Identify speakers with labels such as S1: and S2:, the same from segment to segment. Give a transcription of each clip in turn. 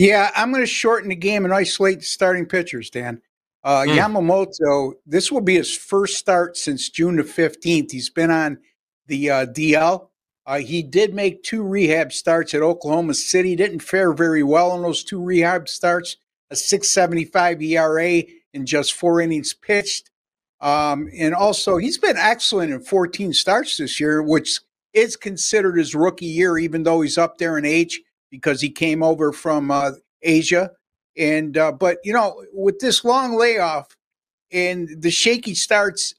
S1: Yeah, I'm going to shorten the game and isolate the starting pitchers, Dan. Uh, mm. Yamamoto, this will be his first start since June the 15th. He's been on the uh, DL. Uh, he did make two rehab starts at Oklahoma City. Didn't fare very well in those two rehab starts. A 6.75 ERA in just four innings pitched. Um, and also, he's been excellent in 14 starts this year, which is considered his rookie year, even though he's up there in age because he came over from uh, Asia. And uh, but you know, with this long layoff and the shaky starts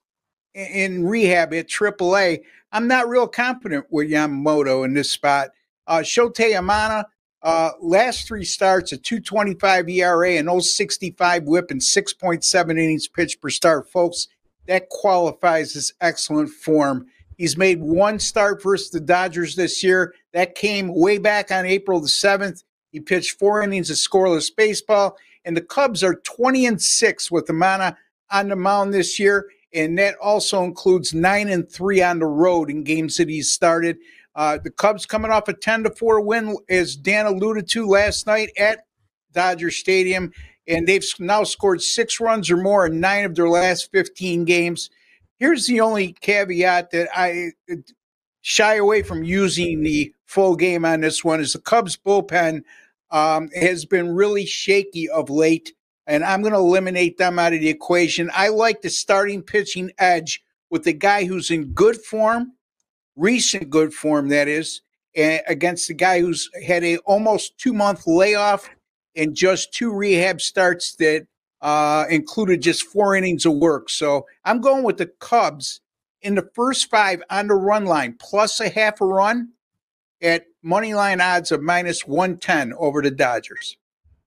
S1: in rehab at AAA, I'm not real confident with Yamamoto in this spot. Uh, Imanaga, uh, last three starts, a 225 ERA, an 065 whip, and 6.7 innings pitched per start. Folks, that qualifies as excellent form. He's made one start versus the Dodgers this year. That came way back on April the 7th. He pitched four innings of scoreless baseball, and the Cubs are 20 and 6 with Imanaga on the mound this year. And that also includes nine and three on the road in games that he's started. Uh, the Cubs coming off a 10 to 4 win, as Dan alluded to last night at Dodger Stadium. And they've now scored six runs or more in nine of their last 15 games. Here's the only caveat that I uh, shy away from using the full game on this one is the Cubs bullpen um, has been really shaky of late, and I'm going to eliminate them out of the equation. I like the starting pitching edge with the guy who's in good form, recent good form, that is, against the guy who's had a almost two month layoff and just two rehab starts that uh, included just four innings of work. So I'm going with the Cubs in the first five on the run line, plus a half a run at money line odds of minus 110 over the Dodgers.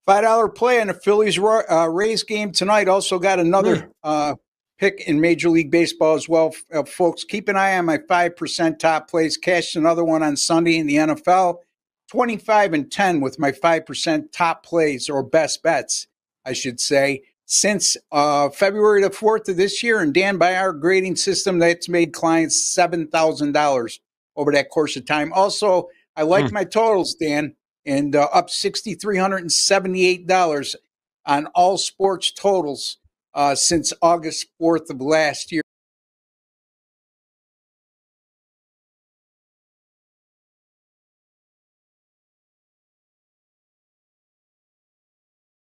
S1: $5 play on the Phillies uh, Rays game tonight. Also got another mm. uh, pick in Major League Baseball as well. Uh, folks, keep an eye on my 5% top plays. Cashed another one on Sunday in the NFL. 25 and 10 with my 5% top plays or best bets. I should say, since uh, February the 4th of this year. And Dan, by our grading system, that's made clients $7,000 over that course of time. Also, I like hmm. my totals, Dan, and uh, up $6,378 on all sports totals uh, since August 4th of last year.